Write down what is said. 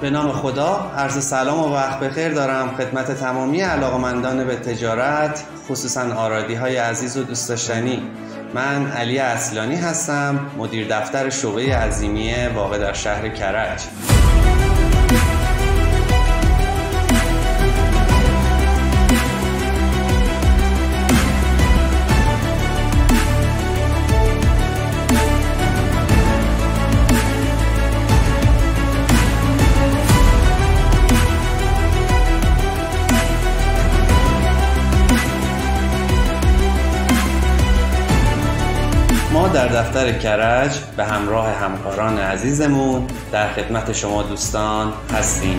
به نام خدا عرض سلام و وقت بخیر دارم. خدمت تمامی علاقمندان به تجارت خصوصا آرادی های عزیز و دوست داشتنی. من علی اصلانی هستم مدیر دفتر شعبه عظیمیه واقع در شهر کرج. ما در دفتر کرج به همراه همکاران عزیزمون در خدمت شما دوستان هستیم.